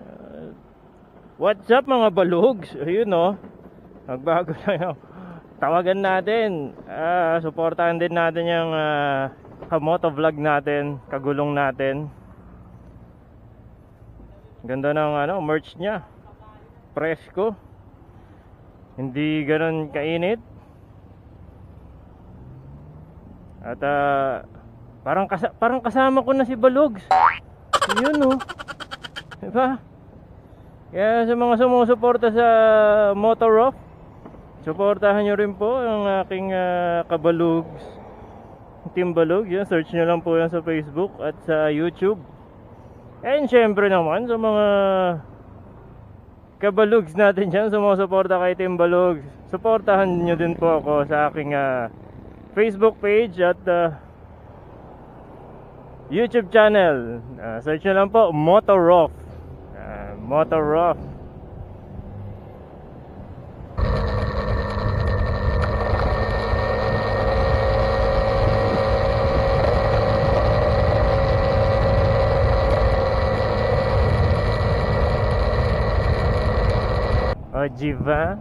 Uh, what's up mga balugs? Ayun no. Nagbago na yung tawagan natin. Ah, suportahan din natin yung uh, kamoto vlog natin, kagulong natin. Ganda ng ano, merch niya. Presko. Hindi ganoon kainit. At ah, parang kasa parang kasama ko na si Balugs. Yun oh. Diba? Kaya sa mga sumusuporta sa Motor Off, suportahan nyo rin po ang aking ah, kabalugs. Team Balug, yan. Search nyo lang po yan sa Facebook at sa YouTube. And syempre naman sa mga kabalugs natin dyan, sumusuporta kay Team Balugs. Suportahan nyo din po ako sa aking ah, Facebook page at ah, YouTube channel. Ah, search nyo lang po, Motor Rock. Ah, Motor Rock. Ojiva.